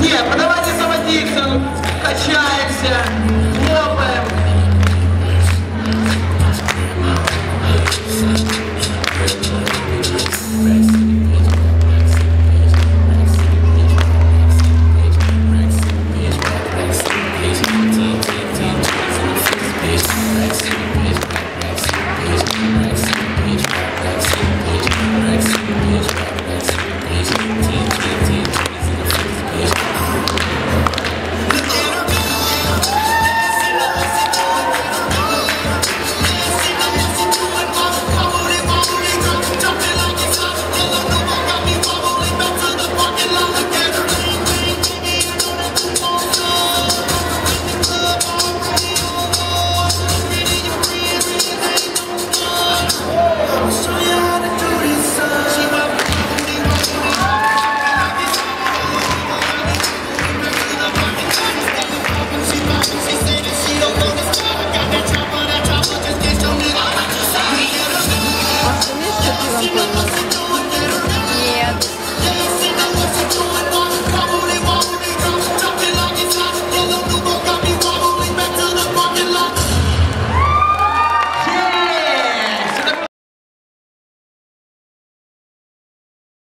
Не, подавайте самодикцию, качаемся, лопаем.